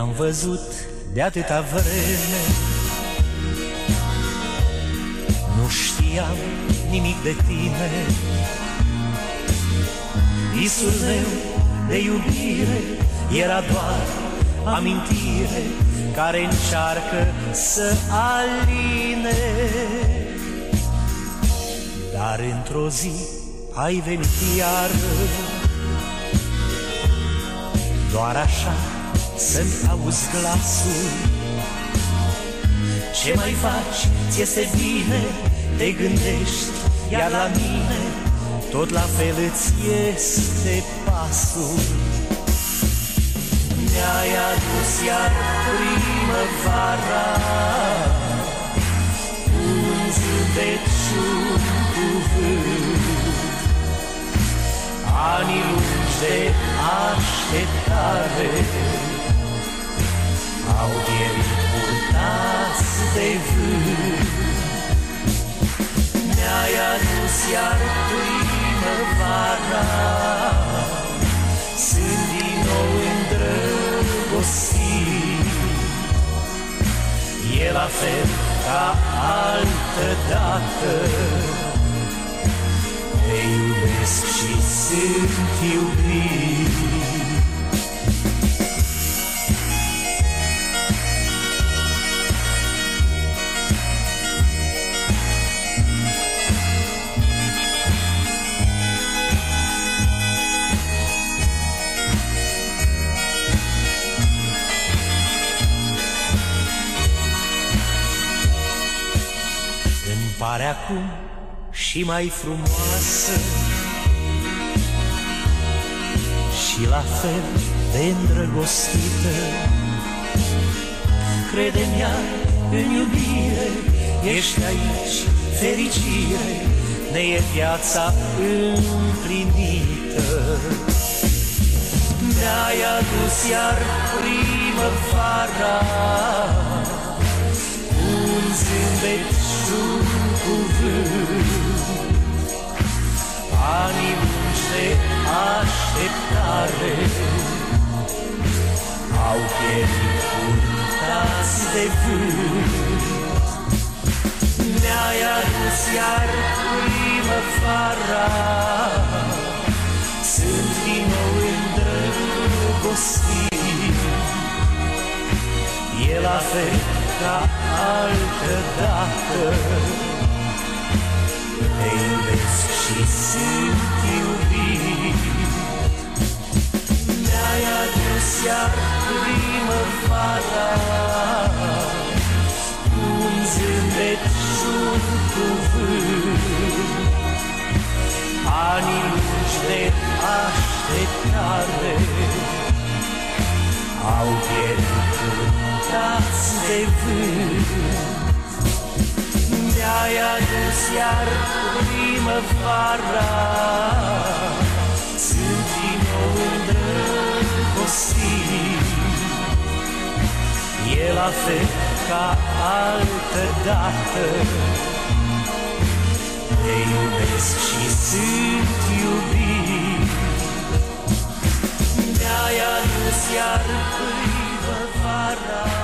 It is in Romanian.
ne-am văzut de atâta vreme. Nu știam nimic de tine. Visul meu de iubire era doar amintire Care încearcă să aline. Dar într-o zi ai venit iar Doar așa să-mi auzi glasul. Ce mai faci? Ți este bine? Te gândești? Iar la mine. Tot la fel îți este pasul. Mi-ai adus iar primăvara. Un zâmbet și un cuvânt. Anii lungi de așteptare Au pierit purtați de vânt. Mi-ai adus iar primăvara. Sunt din nou îndrăgostit. E la fel ca altă dată Te iubesc și sunt iubit pare acum și mai frumoasă. Și la fel de îndrăgostită. Crede-mi în iubire Ești aici fericire. Ne e viața împlinită. Mi-ai adus iar primăvara Un zâmbet și un cuvânt Anii lungi de așteptare Au pierit purtați de vânt Mi-ai adus iar primăvara Sunt din nou îndrăgostit E la fel ca altă dată Te iubesc și sunt iubit. Mi-ai adus iar primăvara. Un zâmbet și un cuvânt. Anii lungi de așteptare Au pierdut purtați de vânt. Mi-ai adus iar primăvara. Sunt din nou îndrăgostit. E la fel ca altă dată. Te iubesc și sunt iubit. Mi-ai adus iar primăvara